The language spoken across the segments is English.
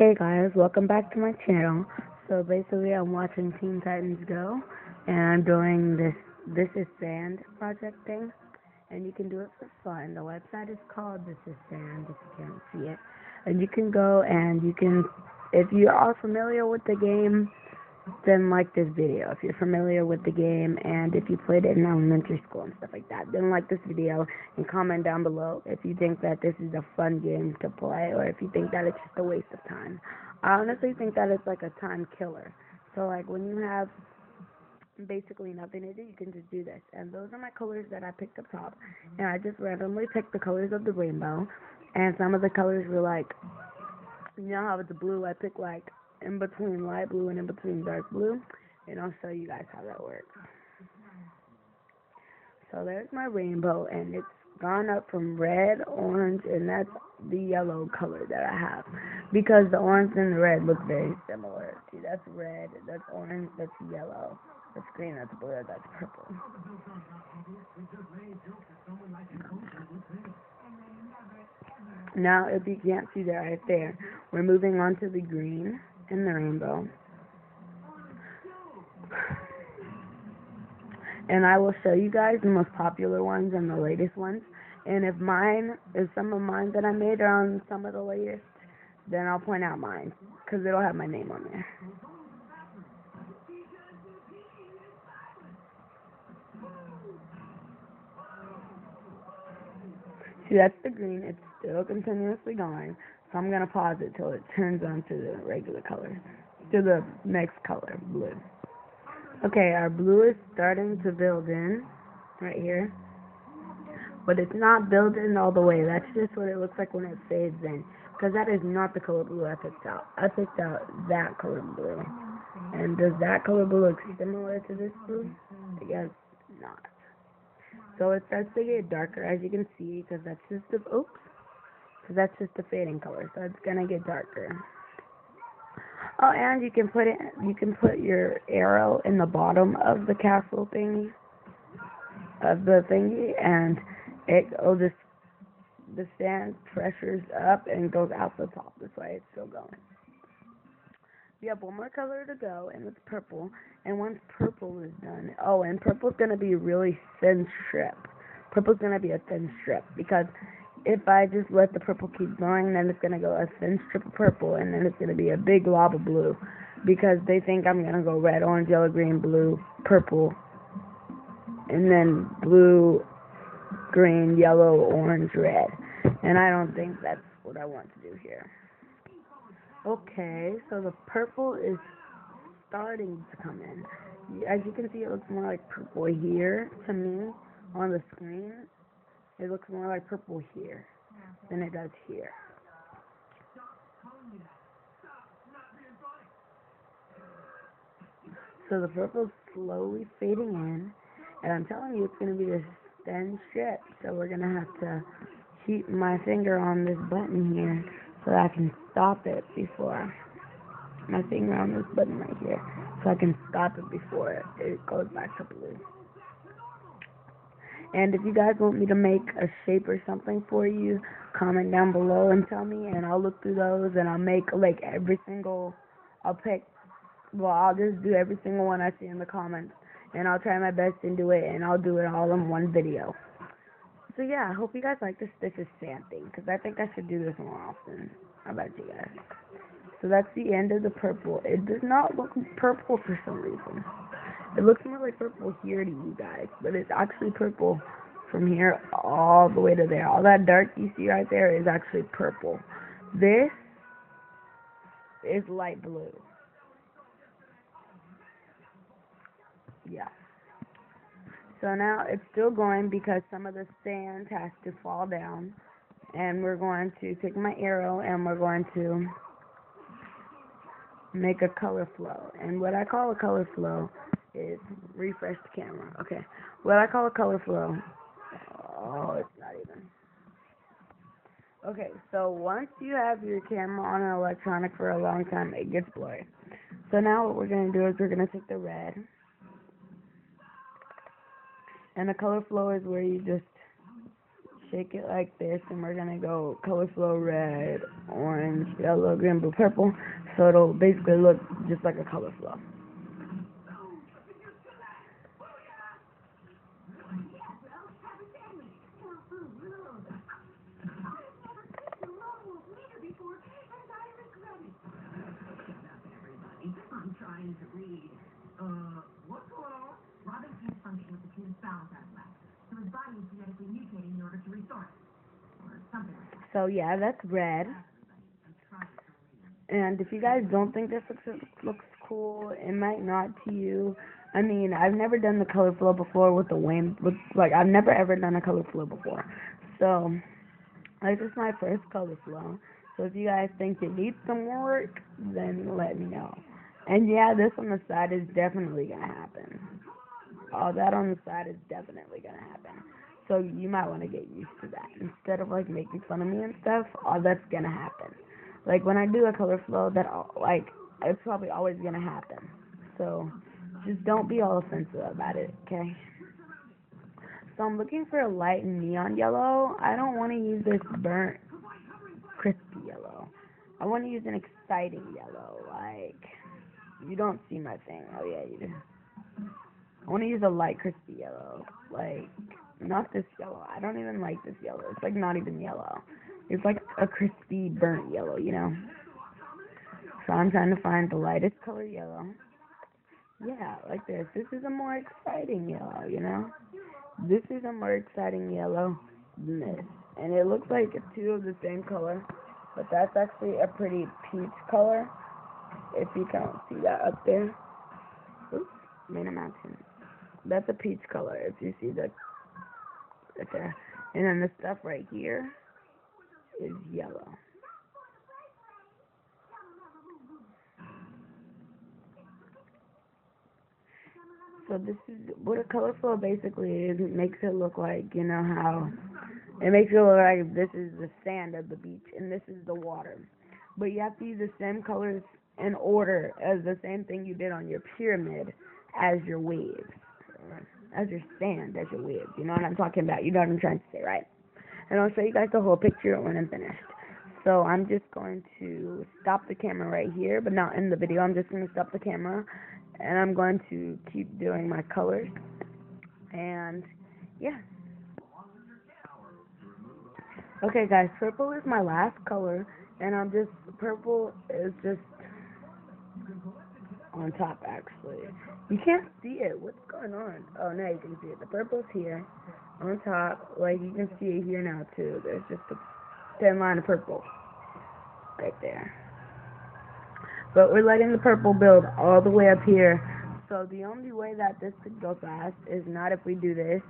Hey guys, welcome back to my channel. So basically I'm watching Teen Titans Go and I'm doing this This is Sand project thing. And you can do it for fun. The website is called This is Sand if you can't see it. And you can go and you can, if you are familiar with the game, then like this video. If you're familiar with the game and if you played it in elementary school and stuff like that, then like this video and comment down below if you think that this is a fun game to play or if you think that it's just a waste of time. I honestly think that it's like a time killer. So like when you have basically nothing to do, you can just do this. And those are my colors that I picked up top. And I just randomly picked the colors of the rainbow. And some of the colors were like, you know how it's blue, I picked like in between light blue and in between dark blue. And I'll show you guys how that works. So there's my rainbow, and it's gone up from red, orange, and that's the yellow color that I have. Because the orange and the red look very similar. See, that's red, that's orange, that's yellow, that's green, that's blue, that's purple. Now, if you can't see that right there, we're moving on to the green in the rainbow. And I will show you guys the most popular ones and the latest ones. And if mine, if some of mine that I made are on some of the latest, then I'll point out mine. Because it'll have my name on there. See, that's the green. It's still continuously going. So I'm going to pause it till it turns on to the regular color. To the next color, blue. Okay, our blue is starting to build in. Right here. But it's not built in all the way. That's just what it looks like when it fades in. Because that is not the color blue I picked out. I picked out that color blue. And does that color blue look similar to this blue? I guess not. So it starts to get darker as you can see because that's just the, oops, because that's just the fading color. So it's to get darker. Oh, and you can put it, you can put your arrow in the bottom of the castle thingy, of the thingy, and it oh this the sand pressures up and goes out the top. This way it's still going. We have one more color to go, and it's purple. And once purple is done, oh, and purple's gonna be a really thin strip. Purple's gonna be a thin strip because if I just let the purple keep going, then it's gonna go a thin strip of purple, and then it's gonna be a big blob of blue because they think I'm gonna go red, orange, yellow, green, blue, purple, and then blue, green, yellow, orange, red. And I don't think that's what I want to do here. Okay, so the purple is starting to come in. As you can see, it looks more like purple here to me on the screen. It looks more like purple here than it does here. So the purple's slowly fading in, and I'm telling you, it's going to be this thin strip. So we're going to have to keep my finger on this button here so I can stop it before my finger on this button right here so I can stop it before it goes back to blue. And if you guys want me to make a shape or something for you, comment down below and tell me, and I'll look through those and I'll make like every single, I'll pick, well, I'll just do every single one I see in the comments, and I'll try my best and do it, and I'll do it all in one video. So yeah, I hope you guys like this This is Sand thing, because I think I should do this more often. How about you guys? So that's the end of the purple. It does not look purple for some reason. It looks more like purple here to you guys, but it's actually purple from here all the way to there. All that dark you see right there is actually purple. This is light blue. Yeah. So now it's still going because some of the sand has to fall down. And we're going to take my arrow and we're going to make a color flow. And what I call a color flow is refresh the camera. Okay. What I call a color flow. Oh, it's not even. Okay, so once you have your camera on an electronic for a long time, it gets blurry. So now what we're going to do is we're going to take the red. And the color flow is where you just shake it like this, and we're gonna go color flow red, orange, yellow, green, blue, purple. So it'll basically look just like a color flow. I'm trying to read. Uh, what's going on? Robin can't function with the tune's balance out of whack. So his body is genetically mutating in order to restore it. Or something like that. So yeah, that's red. I'm trying to read. And if you guys don't think this looks looks cool, it might not to you. I mean, I've never done the color flow before with the Wayne. With like, I've never ever done a color flow before. So this is my first color flow. So if you guys think it needs some work, then let me know. And yeah, this on the side is definitely gonna happen. All that on the side is definitely gonna happen. So you might want to get used to that. Instead of like making fun of me and stuff, all that's gonna happen. Like when I do a color flow, that like it's probably always gonna happen. So just don't be all offensive about it, okay? So I'm looking for a light neon yellow. I don't want to use this burnt, crispy yellow. I want to use an exciting yellow. Like you don't see my thing. Oh yeah, you do. I want to use a light crispy yellow. Like not this yellow. I don't even like this yellow. It's like not even yellow. It's like a crispy burnt yellow, you know. So I'm trying to find the lightest color yellow. Yeah, like this. This is a more exciting yellow, you know. This is a more exciting yellow than this. And it looks like two of the same color, but that's actually a pretty peach color. If you can't see that up there. Oops, made a mountain. That's a peach color if you see that right there. And then the stuff right here is yellow. So this is what a color flow basically is. It makes it look like you know how it makes it look like this is the sand of the beach and this is the water. But you have to use the same colors in order as the same thing you did on your pyramid as your waves. As your sand, as your waves. You know what I'm talking about. You know what I'm trying to say, right? And I'll show you guys the whole picture when I'm finished. So I'm just going to stop the camera right here, but not in the video. I'm just going to stop the camera and I'm going to keep doing my colors. And yeah. Okay guys, purple is my last color and I'm just purple is just on top actually. You can't see it. What's going on? Oh now you can see it. The purple's here on top. Like you can see it here now too. There's just a thin line of purple right there. But we're letting the purple build all the way up here. So the only way that this could go fast is not if we do this.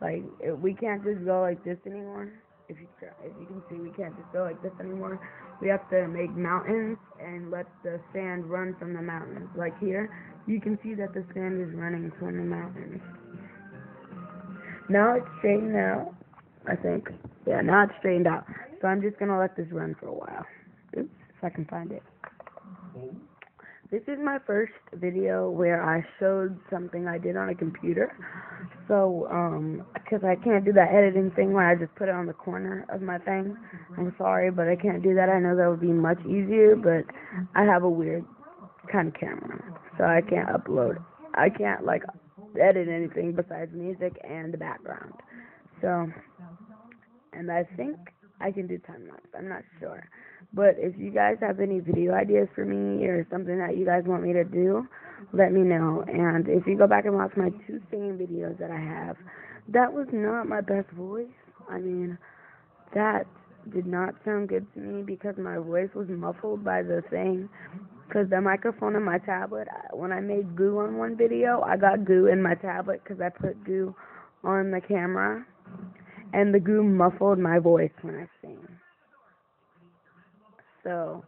Like we can't just go like this anymore. If you if you can see, we can't just go like this anymore. We have to make mountains and let the sand run from the mountains. Like here, you can see that the sand is running from the mountains. Now it's straightened out. I think. Yeah, now it's straightened out. So I'm just gonna let this run for a while. Oops, if I can find it. Mm-hmm. This is my first video where I showed something I did on a computer. So, um, because I can't do that editing thing where I just put it on the corner of my thing. I'm sorry, but I can't do that. I know that would be much easier, but I have a weird kind of camera. So I can't upload. I can't, like, edit anything besides music and the background. So, and I think I can do time lapse. I'm not sure. But if you guys have any video ideas for me or something that you guys want me to do, let me know. And if you go back and watch my two singing videos that I have, that was not my best voice. I mean, that did not sound good to me because my voice was muffled by the thing. Because the microphone in my tablet, when I made goo on one video, I got goo in my tablet because I put goo on the camera. And the goo muffled my voice when I sing. So,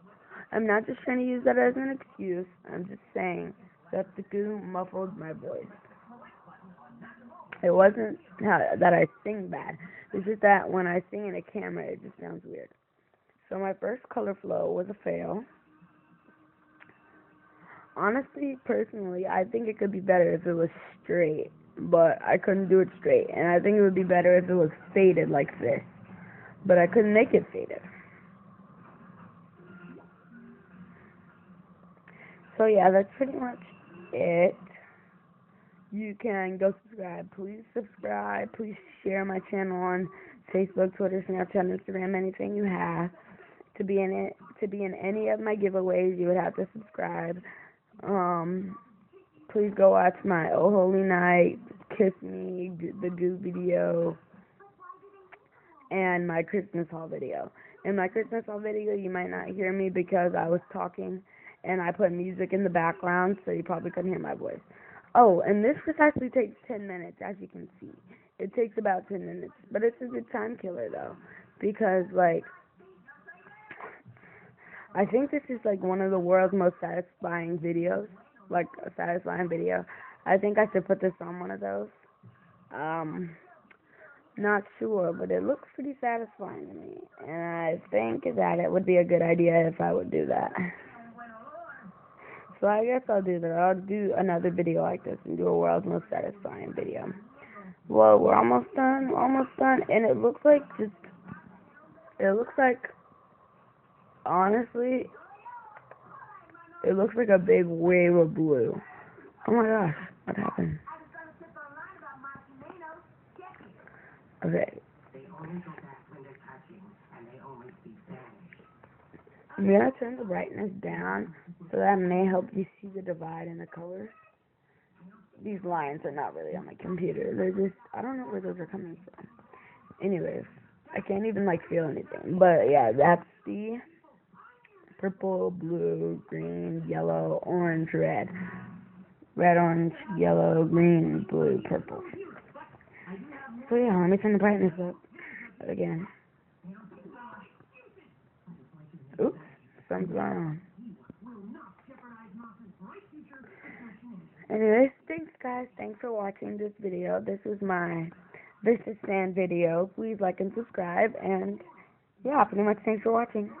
I'm not just trying to use that as an excuse. I'm just saying that the goo muffled my voice. It wasn't that I sing bad. It's just that when I sing in a camera, it just sounds weird. So my first color flow was a fail. Honestly, personally, I think it could be better if it was straight. but I couldn't do it straight. And I think it would be better if it was faded like this. But I couldn't make it faded. So yeah, that's pretty much it. You can go subscribe. Please subscribe. Please share my channel on Facebook, Twitter, Snapchat, Instagram, anything you have. To be in it, to be in any of my giveaways, you would have to subscribe. Um, please go watch my Oh Holy Night, Kiss Me, the Goo video, and my Christmas haul video. In my Christmas haul video, you might not hear me because I was talking and I put music in the background, so you probably couldn't hear my voice. Oh, and this just actually takes 10 minutes, as you can see. It takes about 10 minutes, but it's a good time killer, though, because, like, I think this is, like, one of the world's most satisfying videos, like, a satisfying video. I think I should put this on one of those. Um, not sure, but it looks pretty satisfying to me, and I think that it would be a good idea if I would do that. So I guess I'll do that. I'll do another video like this and do a world's most satisfying video. Well, we're almost done. We're almost done. And it looks like just, it looks like, honestly, it looks like a big wave of blue. Oh my gosh, what happened? Okay. I'm gonna turn the brightness down so that may help you see the divide in the colors. These lines are not really on my computer. They're just, I don't know where those are coming from. Anyways, I can't even like feel anything. But yeah, that's the purple, blue, green, yellow, orange, red. Red, orange, yellow, green, blue, purple. So yeah, let me turn the brightness up again. Oops, something's wrong. Anyways, thanks guys. Thanks for watching this video. This is my This is Sand video. Please like and subscribe. And yeah, pretty much thanks for watching.